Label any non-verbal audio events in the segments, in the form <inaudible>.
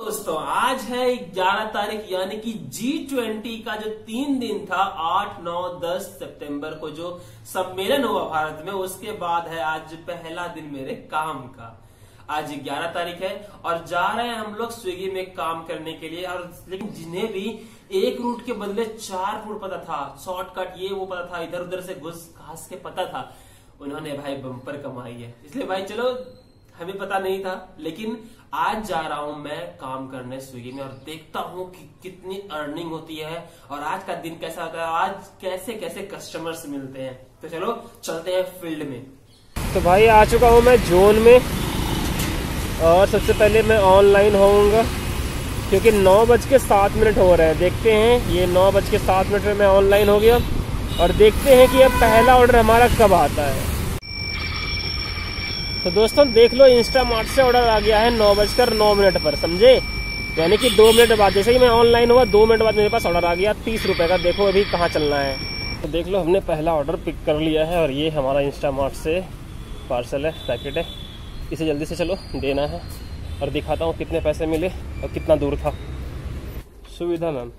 दोस्तों आज है 11 तारीख यानी कि जी ट्वेंटी का जो तीन दिन था 8, 9, 10 सितंबर को जो सम्मेलन हुआ भारत में उसके बाद है आज पहला दिन मेरे काम का। आज 11 तारीख है और जा रहे हैं हम लोग स्विगी में काम करने के लिए और लेकिन जिन्हें भी एक रूट के बदले चार रूट पता था शॉर्टकट ये वो पता था इधर उधर से घुस घास के पता था उन्होंने भाई बम्पर कमाई है। इसलिए भाई चलो हमें पता नहीं था, लेकिन आज जा रहा हूँ मैं काम करने स्विगी में और देखता हूँ कि कितनी अर्निंग होती है और आज का दिन कैसा होता है, आज कैसे कैसे कस्टमर्स मिलते हैं। तो चलो, चलते हैं फ़ील्ड में। तो भाई, आ चुका हूँ मैं जोन में और सबसे पहले मैं ऑनलाइन होऊँगा, क्योंकि नौ बज के सात मिनट हो रहे हैं। देखते हैं, ये नौ बज के सात मिनट में मैं ऑनलाइन हो गया और देखते हैं कि अब पहला ऑर्डर हमारा कब आता है। तो दोस्तों, देख लो इंस्टा मार्ट से ऑर्डर आ गया है नौ बजकर नौ मिनट पर, समझे? यानी कि दो मिनट बाद, जैसे ही मैं ऑनलाइन हुआ, दो मिनट बाद मेरे पास ऑर्डर आ गया, तीस रुपए का। देखो अभी कहाँ चलना है। तो देख लो, हमने पहला ऑर्डर पिक कर लिया है और ये हमारा इंस्टा मार्ट से पार्सल है पैकेट है। इसे जल्दी से चलो, देना है। और दिखाता हूँ कितने पैसे मिले और कितना दूर था। सुविधा मैम।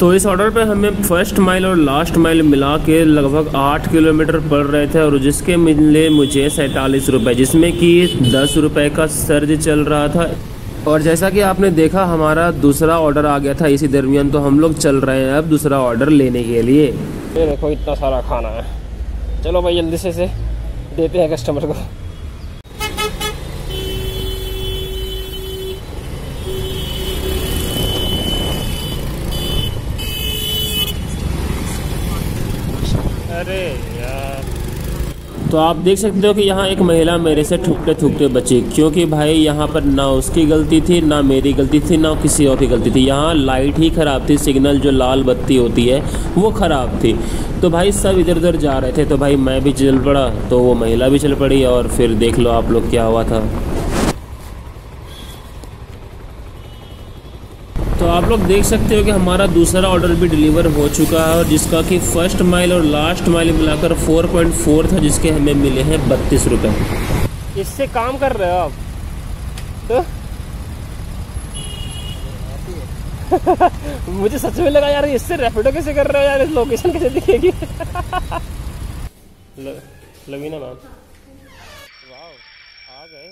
तो इस ऑर्डर पे हमें फ़र्स्ट माइल और लास्ट माइल मिला के लगभग आठ किलोमीटर पड़ रहे थे, और जिसके मिले मुझे सैंतालीस रुपये जिसमें कि दस रुपये का सर्ज चल रहा था। और जैसा कि आपने देखा, हमारा दूसरा ऑर्डर आ गया था इसी दरमियान तो हम लोग चल रहे हैं अब दूसरा ऑर्डर लेने के लिए। देखो, इतना सारा खाना है। चलो भाई, जल्दी से देते हैं कस्टमर को। अरे यार। तो आप देख सकते हो कि यहाँ एक महिला मेरे से ठुकते ठुकते बची, क्योंकि भाई यहाँ पर ना उसकी गलती थी, ना मेरी गलती थी, ना किसी और की गलती थी। यहाँ लाइट ही ख़राब थी, सिग्नल जो लाल बत्ती होती है, वो ख़राब थी। तो भाई सब इधर उधर जा रहे थे तो भाई मैं भी चल पड़ा तो वो महिला भी चल पड़ी और फिर देख लो आप लोग क्या हुआ था तो आप लोग देख सकते हो कि हमारा दूसरा ऑर्डर भी डिलीवर हो चुका है और जिसका कि फ़र्स्ट माइल और लास्ट माइल मिलाकर 4.4 था जिसके हमें मिले हैं बत्तीस रुपए। इससे काम कर रहे हो आप? तो? <laughs> मुझे सच में लगा यार इससे रैपिडो कैसे कर रहे हो यार? लोकेशन कैसे दिखेगी? <laughs> लवीना मैम वाह आ गए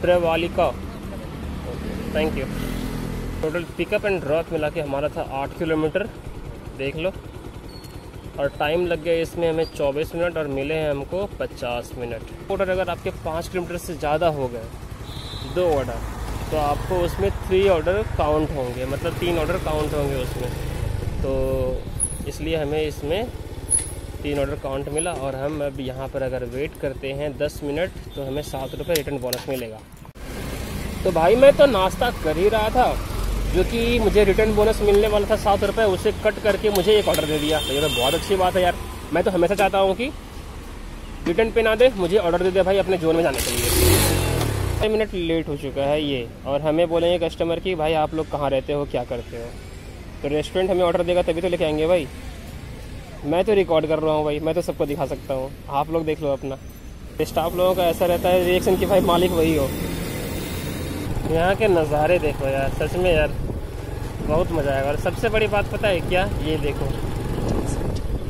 ट्रेवालिका thank you total pickup and drop मिला के हमारा था आठ किलोमीटर। देख लो। और टाइम लग गया इसमें हमें चौबीस मिनट और मिले हैं हमको पचास मिनट। ऑर्डर अगर आपके पाँच किलोमीटर से ज़्यादा हो गए, दो ऑर्डर तो आपको उसमें थ्री ऑर्डर काउंट होंगे मतलब तीन ऑर्डर काउंट होंगे उसमें। तो इसलिए हमें इसमें तीन ऑर्डर काउंट मिला और हम अब यहाँ पर अगर वेट करते हैं दस मिनट तो हमें सात रुपये रिटर्न बोनस मिलेगा। तो भाई, मैं तो नाश्ता कर ही रहा था, जो कि मुझे रिटर्न बोनस मिलने वाला था सात रुपये उसे कट करके मुझे एक ऑर्डर दे दिया। तो ये तो बहुत अच्छी बात है यार। मैं तो हमेशा चाहता हूँ कि रिटर्न पे ना दे, मुझे ऑर्डर दे दे भाई अपने जोन में जाने के लिए। छः मिनट लेट हो चुका है ये, और हमें बोलेंगे कस्टमर कि, भाई, आप लोग कहाँ रहते हो? क्या करते हो? तो रेस्टोरेंट हमें ऑर्डर देगा, तभी तो लेके आएँगे भाई। मैं तो रिकॉर्ड कर रहा हूँ भाई, मैं तो सबको दिखा सकता हूँ। आप लोग देख लो अपना। स्टाफ लोगों का ऐसा रहता है रिएक्शन कि भाई मालिक वही हो। यहाँ के नज़ारे देखो यार, सच में यार, बहुत मज़ा आएगा और सबसे बड़ी बात पता है क्या? ये देखो।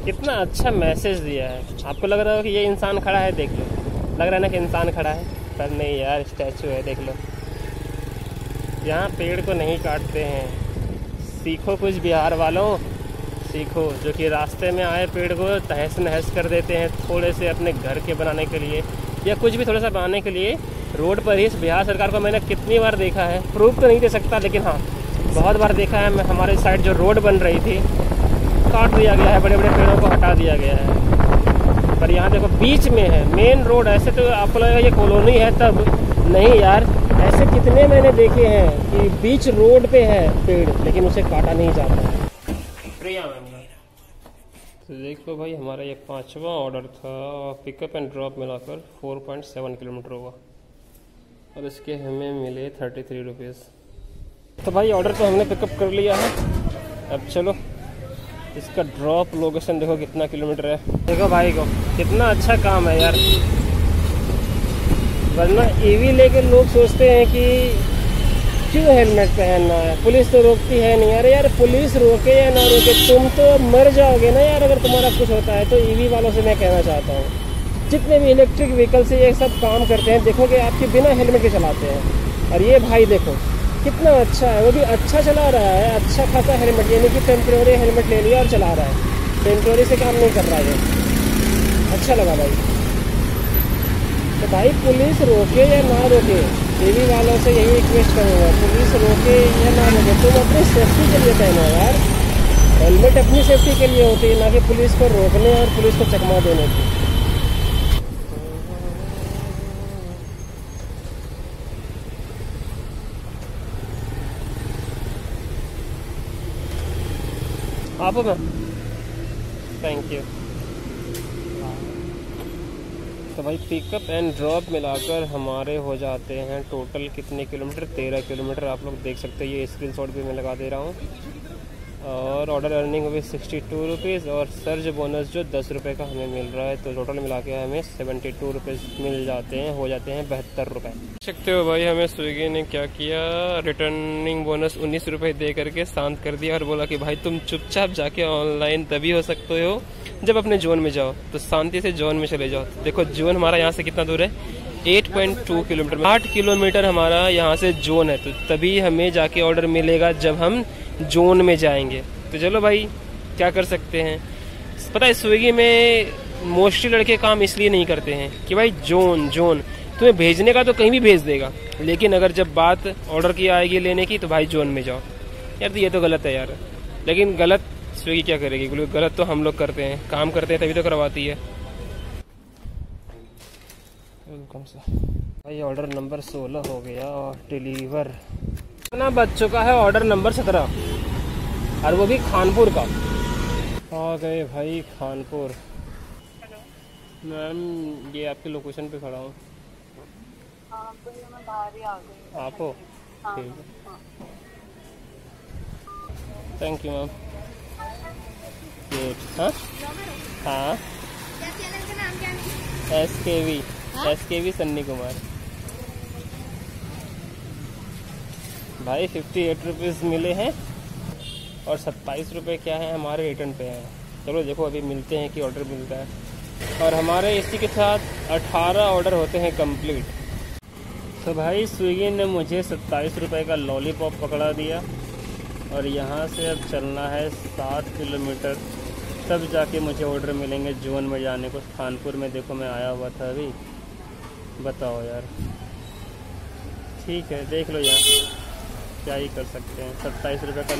कितना अच्छा मैसेज दिया है। आपको लग रहा हो कि ये इंसान खड़ा है, देख लो। लग रहा है ना कि इंसान खड़ा है। पर नहीं यार स्टैचू है, देख लो। यहाँ पेड़ को नहीं काटते हैं। सीखो कुछ बिहार वालों। सीखो, जो कि रास्ते में आए पेड़ को तहस नहस कर देते हैं थोड़े से अपने घर के बनाने के लिए, या कुछ भी थोड़ा सा बनाने के लिए। रोड पर ही बिहार सरकार को मैंने कितनी बार देखा है। प्रूफ तो नहीं दे सकता, लेकिन हाँ बहुत बार देखा है। हमारे साइड जो रोड बन रही थी, काट दिया गया है बड़े बड़े पेड़ों को हटा दिया गया है। पर यहाँ देखो, बीच में है मेन रोड ऐसे तो आपको लगेगा ये कॉलोनी है तब। नहीं यार, ऐसे कितने मैंने देखे हैं कि बीच रोड पे है पेड़, लेकिन उसे काटा नहीं जाता तो देख भाई, हमारा ये पांचवा ऑर्डर था पिकअप एंड ड्रॉप मिलाकर 4.7 किलोमीटर हुआ। और इसके हमें मिले थर्टी थ्री रुपीज़ तो भाई ऑर्डर तो हमने पिकअप कर लिया है। अब चलो, इसका ड्रॉप लोकेशन देखो कितना किलोमीटर है। देखो भाई को, कितना अच्छा काम है यार। वरना ईवी लेके लोग सोचते हैं कि क्यों हेलमेट पहनना है। पुलिस तो रोकती है नहीं। अरे यार, पुलिस रोके या ना रोके, तुम तो मर जाओगे ना यार, अगर तुम्हारा कुछ होता है तो ईवी वालों से मैं कहना चाहता हूँ। जितने भी इलेक्ट्रिक व्हीकल से ये सब काम करते हैं, देखोगे आपके बिना हेलमेट के चलाते हैं। और ये भाई देखो, कितना अच्छा है, वो भी अच्छा चला रहा है अच्छा खासा हेलमेट यानी कि टेम्प्रोरी हेलमेट ले लिया और चला रहा है। टेम्प्रोरी से काम नहीं कर रहा है अच्छा लगा भाई। तो भाई, पुलिस रोके या ना रोके? टीवी वालों से यही रिक्वेस्ट करूँगा। पुलिस रोके, या ना रोके। तुम अपनी सेफ्टी के लिए पहनो यार। हेलमेट अपनी सेफ्टी के लिए होती है, ना कि पुलिस को रोकने और पुलिस को चकमा देने की। आप थैंक यू तो भाई पिकअप एंड ड्रॉप मिलाकर हमारे हो जाते हैं टोटल कितने किलोमीटर? तेरह किलोमीटर। आप लोग देख सकते हैं, ये स्क्रीन शॉट भी मैं लगा दे रहा हूँ। और ऑर्डर अर्निंग हुई सिक्सटी टू रुपीज़ और सर्ज बोनस जो दस रुपये का हमें मिल रहा है तो टोटल मिला के हमें सेवेंटी टू रुपीज़ मिल जाते हैं, हो जाते हैं बहत्तर रुपये सकते हो भाई, हमें स्विगी ने क्या किया? रिटर्निंग बोनस उन्नीस रुपये दे करके शांत कर दिया और बोला कि भाई, तुम चुपचाप जाके ऑनलाइन तभी हो सकते हो जब अपने जोन में जाओ। तो शांति से जोन में चले जाओ। देखो जोन हमारा यहाँ से कितना दूर है? 8.2 किलोमीटर आठ किलोमीटर हमारा यहाँ से जोन है तो तभी हमें जाके ऑर्डर मिलेगा जब हम जोन में जाएँगे। तो चलो भाई, क्या कर सकते हैं? पता है, स्विगी में मोस्टली लड़के काम इसलिए नहीं करते हैं कि भाई जोन जोन। तुम्हें भेजने का तो कहीं भी भेज देगा, लेकिन अगर जब बात ऑर्डर की आएगी लेने की तो भाई जोन में जाओ। यार तो ये तो गलत है यार। लेकिन गलत स्विगी क्या करेगी? गलत तो हम लोग करते हैं, काम करते हैं, तभी तो करवाती है। भाई ऑर्डर नंबर सोलह हो गया, और डिलीवर ना बच चुका है ऑर्डर नंबर सत्रह। और वो भी खानपुर का। आ गए भाई खानपुर। मैम ये आपके लोकेशन पे खड़ा हूँ। आप हो? ठीक है। थैंक यू मैम हाँ? हाँ? S K V S K V Sunny Kumar. भाई फिफ्टी एट रुपीज़ मिले हैं और सत्ताईस रुपये क्या है हमारे रिटर्न पे हैं। चलो देखो, अभी मिलते हैं कि ऑर्डर मिलता है। और हमारे इसी के साथ अठारह ऑर्डर होते हैं कंप्लीट तो भाई, स्विगी ने मुझे सत्ताईस रुपये का लॉलीपॉप पकड़ा दिया। और यहाँ से अब चलना है सात किलोमीटर। तब जाके मुझे ऑर्डर मिलेंगे जोन में जाने को। खानपुर में देखो, मैं आया हुआ था अभी। बताओ यार। ठीक है, देख लो यार। क्या ही कर सकते हैं। सत्ताईस रुपये का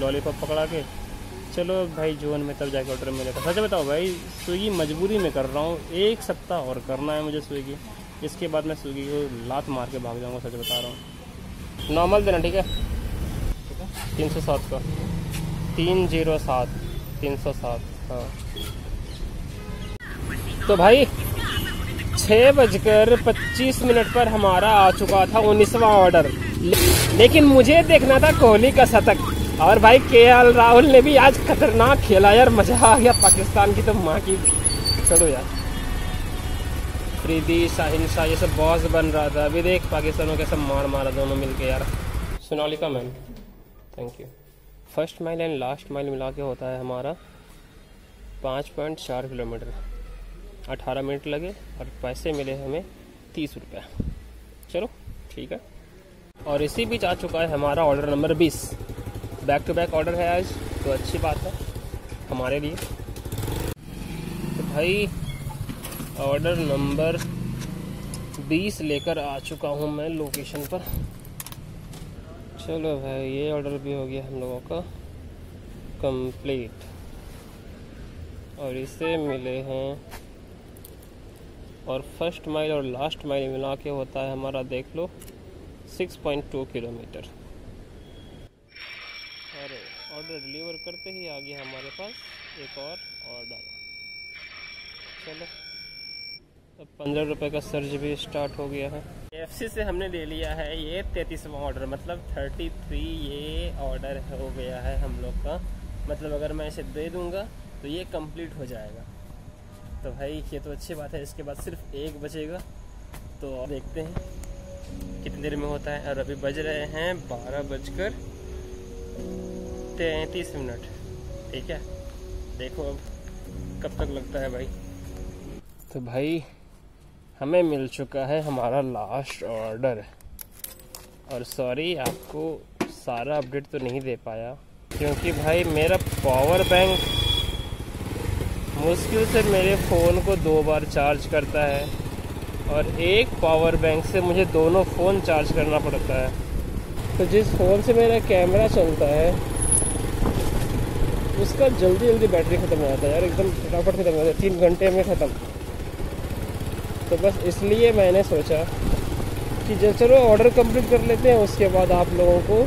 लॉलीपॉप पकड़ा के, चलो भाई जोन में तब जाके ऑर्डर मिलेगा। सच बताओ भाई स्विगी मजबूरी में कर रहा हूँ, एक सप्ताह और करना है मुझे स्विगी इसके बाद मैं स्विगी को लात मार के भाग जाऊँगा, सच बता रहा हूँ। नॉर्मल देना, ठीक है? तीन सौ सात का। तीन ज़ीरो सात, तीन सौ सात हाँ। तो भाई, छः बजकर पच्चीस मिनट पर हमारा आ चुका था उन्नीसवा ऑर्डर लेकिन मुझे देखना था कोहली का शतक। और भाई के राहुल ने भी आज खतरनाक खेला यार। मज़ा आ गया पाकिस्तान की तो माँ की। चलो यार। प्रीति, शाहिन ये सब बॉस बन रहा था। अभी देख पाकिस्तानों के सब मार मारा दोनों मिलके यार। Sonalika ma'am. Thank you first mile and last mile मिला के होता है हमारा। पाँच पॉइंट चार किलोमीटर। अठारह मिनट लगे और पैसे मिले हमें तीस रुपये। चलो, ठीक है। और इसी बीच आ चुका है हमारा ऑर्डर नंबर बीस। बैक टू बैक ऑर्डर है आज तो अच्छी बात है हमारे लिए। तो भाई ऑर्डर नंबर बीस लेकर आ चुका हूँ मैं लोकेशन पर। चलो भाई, ये ऑर्डर भी हो गया हम लोगों का। कंप्लीट और इसे मिले हैं। और फ़र्स्ट माइल और लास्ट माइल मिला के होता है हमारा, देख लो। 6.2 किलोमीटर। और ऑर्डर डिलीवर करते ही आ गया हमारे पास एक और ऑर्डर चलो, अब पंद्रह रुपये का सर्ज भी स्टार्ट हो गया है। एफसी से हमने ले लिया है ये तैतीसवा ऑर्डर मतलब थर्टी थ्री ये ऑर्डर हो गया है हम लोग का। मतलब अगर मैं इसे दे दूँगा तो ये कंप्लीट हो जाएगा। तो भाई, ये तो अच्छी बात है, इसके बाद सिर्फ़ एक बचेगा। तो देखते हैं। देर में होता है और अभी बज रहे हैं बारह बजकर तैंतीस मिनट। ठीक है? देखो अब कब तक लगता है भाई। तो भाई, हमें मिल चुका है हमारा लास्ट ऑर्डर और सॉरी आपको सारा अपडेट तो नहीं दे पाया, क्योंकि भाई मेरा पावर बैंक मुश्किल से मेरे फ़ोन को दो बार चार्ज करता है। और एक पावर बैंक से मुझे दोनों फ़ोन चार्ज करना पड़ता है। तो जिस फ़ोन से मेरा कैमरा चलता है, उसका जल्दी जल्दी बैटरी ख़त्म हो जाता है यार, एकदम फटाफट ख़त्म हो जाता है। तीन घंटे में ख़त्म। तो बस इसलिए मैंने सोचा कि जब चलो ऑर्डर कंप्लीट कर लेते हैं, उसके बाद आप लोगों को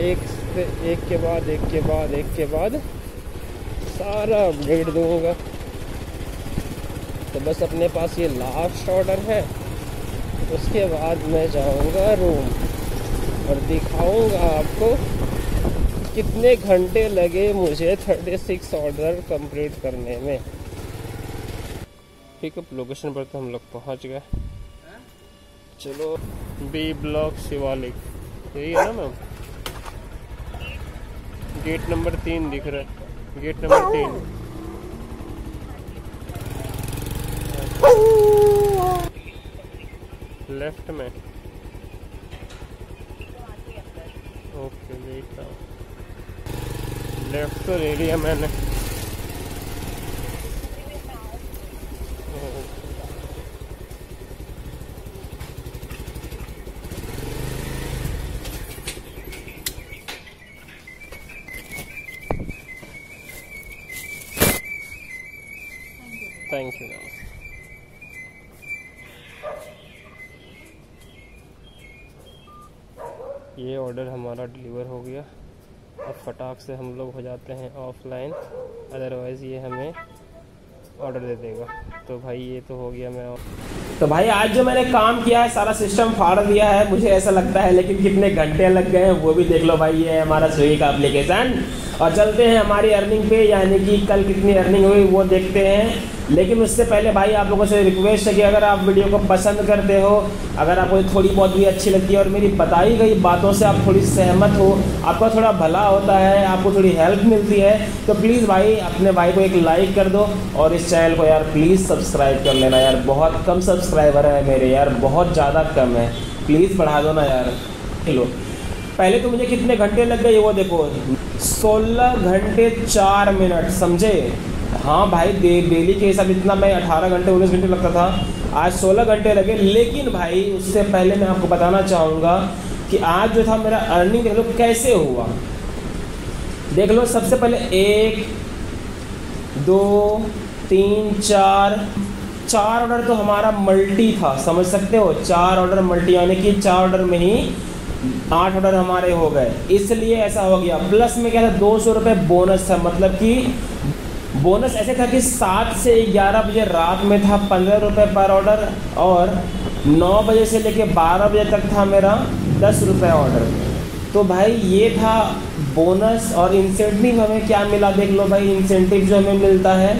एक से एक के बाद, एक के बाद, एक के बाद सारा अपडेट दूँगा। तो बस अपने पास ये लास्ट ऑर्डर है। उसके बाद मैं जाऊँगा रूम और दिखाऊँगा आपको कितने घंटे लगे मुझे 36 ऑर्डर कंप्लीट करने में। पिकअप लोकेशन पर तो हम लोग पहुँच गए। चलो बी ब्लॉक शिवालिक। यही है ना मैम गेट नंबर तीन दिख रहा है। गेट नंबर तीन। लेफ़्ट में। ओके लेफ़्ट तो ले लिया मैंने थैंक यू मैम ये ऑर्डर हमारा डिलीवर हो गया। अब फटाक से हम लोग हो जाते हैं ऑफलाइन अदरवाइज़ ये हमें ऑर्डर दे देगा। तो भाई ये तो हो गया मैं तो भाई आज जो मैंने काम किया है, सारा सिस्टम फाड़ दिया है, मुझे ऐसा लगता है लेकिन कितने घंटे लग गए हैं, वो भी देख लो भाई, ये हमारा स्विगी का एप्लीकेशन और चलते हैं हमारी अर्निंग पे, यानी कि कल कितनी अर्निंग हुई वो देखते हैं। लेकिन उससे पहले भाई आप लोगों से रिक्वेस्ट है कि अगर आप वीडियो को पसंद करते हो, अगर आपको थोड़ी बहुत भी अच्छी लगती है और मेरी बताई गई बातों से आप थोड़ी सहमत हो, आपका थोड़ा भला होता है, आपको थोड़ी हेल्प मिलती है तो प्लीज़ भाई अपने भाई को एक लाइक कर दो और इस चैनल को यार प्लीज़ सब्सक्राइब कर लेना यार। बहुत कम सब्सक्राइबर है मेरे यार, बहुत ज़्यादा कम है। प्लीज़ बढ़ा दो ना यार। लो पहले तो मुझे कितने घंटे लग गए वो देखो? 16 घंटे चार मिनट, समझे? हाँ भाई, दे डेली के हिसाब इतना मैं 18 घंटे, उन्नीस घंटे लगता था। आज 16 घंटे लगे, लेकिन भाई, उससे पहले मैं आपको बताना चाहूँगा कि आज जो था मेरा अर्निंग देख लो कैसे हुआ। देख लो, सबसे पहले एक, दो, तीन, चार चार ऑर्डर तो हमारा मल्टी था, समझ सकते हो? चार ऑर्डर मल्टी यानी कि चार ऑर्डर में ही आठ ऑर्डर हमारे हो गए। इसलिए ऐसा हो गया। प्लस में क्या था? दो सौ रुपये बोनस था मतलब कि बोनस ऐसे था कि सात से ग्यारह बजे रात में था, पंद्रह रुपये पर ऑर्डर और नौ बजे से लेके बारह बजे तक था मेरा दस रुपये ऑर्डर। तो भाई ये था बोनस और इंसेंटिव हमें क्या मिला देख लो भाई इंसेंटिव जो हमें मिलता है।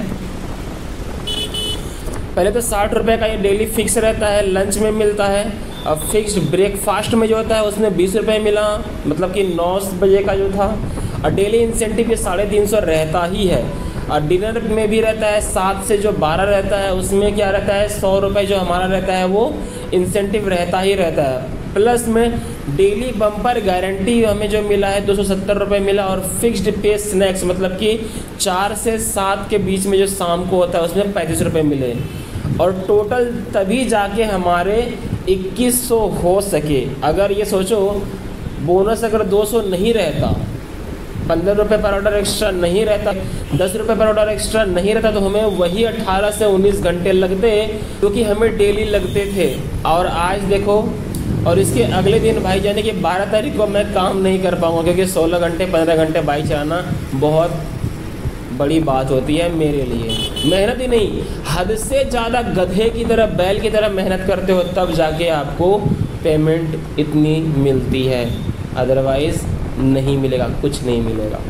पहले तो साठ रुपये का ये डेली फिक्स रहता है लंच में मिलता है। अब फिक्स्ड ब्रेकफास्ट में जो होता है, उसमें बीस रुपये मिला मतलब कि नौ बजे का जो था। और डेली इंसेंटिव ये साढ़े तीन सौ रहता ही है। और डिनर में भी रहता है, सात से जो बारह रहता है, उसमें क्या रहता है, सौ रुपये जो हमारा रहता है, वो इंसेंटिव रहता ही रहता है। प्लस में डेली बम्पर गारंटी हमें जो मिला है, दो सौ मिला और फिक्स्ड पे स्नैक्स मतलब कि चार से सात के बीच में जो शाम को होता है, उसमें पैंतीस रुपये मिले। और टोटल तभी जाके हमारे 2100 हो सके। अगर ये सोचो बोनस अगर 200 नहीं रहता पंद्रह रुपये पर ऑर्डर एक्स्ट्रा नहीं रहता, दस रुपये पर ऑर्डर एक्स्ट्रा नहीं रहता तो हमें वही अट्ठारह से उन्नीस घंटे लगते क्योंकि हमें डेली लगते थे। और आज देखो, और इसके अगले दिन भाई जाने कि बारह तारीख को मैं काम नहीं कर पाऊँगा, क्योंकि सोलह घंटे, पंद्रह घंटे बाइक चलाना बहुत बड़ी बात होती है मेरे लिए। मेहनत ही नहीं, हद से ज़्यादा गधे की तरह, बैल की तरह मेहनत करते हो, तब जाके आपको पेमेंट इतनी मिलती है। अदरवाइज़ नहीं मिलेगा कुछ नहीं मिलेगा।